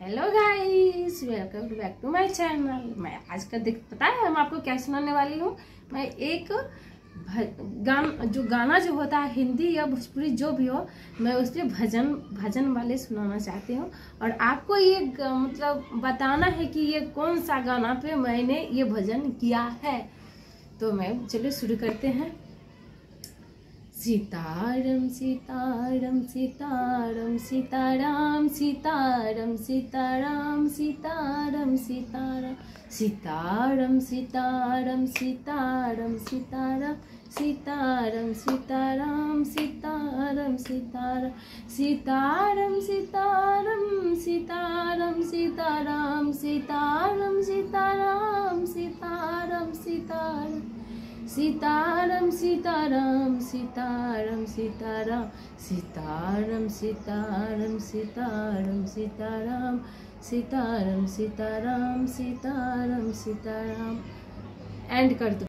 Hello guys welcome to back to my channel मैं आज का देख, पता है, मैं आपको क्या सुनाने वाली हूँ? मैं एक गान, जो गाना जो होता है, हिंदी या भोजपुरी, जो भी हो, मैं उस पर भजन भजन वाले सुनाना चाहती हूँ। और आपको ये मतलब बताना है कि ये कौन सा गाना पे मैंने ये भजन किया है। तो मैं, चलिए शुरू करते हैं। सीतारम सीतारम सीतारम सीताराम सीतारम सीताराम सीतारम सीताराम सीतारम सीतारम सीतारम सीताराम सीतारम सीताराम सीतारम सीताराम सीतारम सीतारम सीतारम सीताराम सीतारम सीताराम सीतारम सीताराम सीतारम सीताराम सीताराम सीताराम सीताराम सीताराम सीताराम सीताराम सीताराम सीताराम सीताराम सीताराम एंड कर दो